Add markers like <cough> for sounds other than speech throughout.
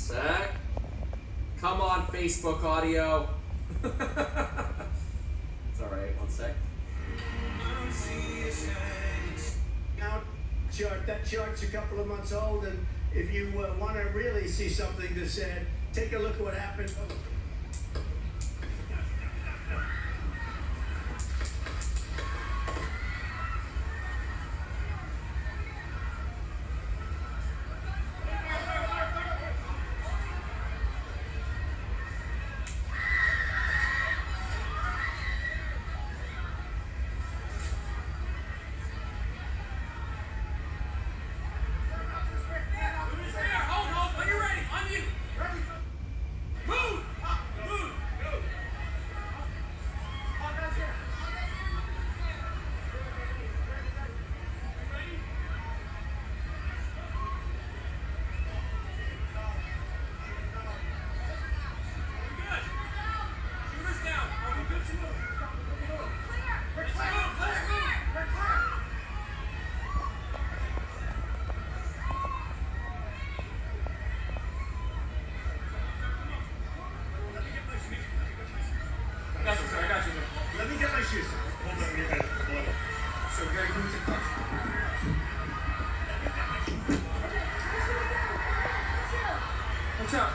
sec. Come on, Facebook audio. <laughs> it's alright, one sec. Now, chart, that chart's a couple of months old, and if you uh, want to really see something that's said, take a look at what happened. So, move touch. Watch out.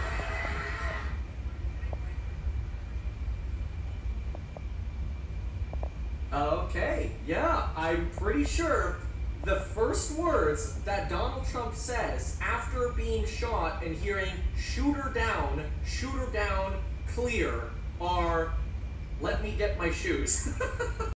Okay, yeah, I'm pretty sure the first words that Donald Trump says after being shot and hearing shooter down, shooter down, clear are me get my shoes. <laughs>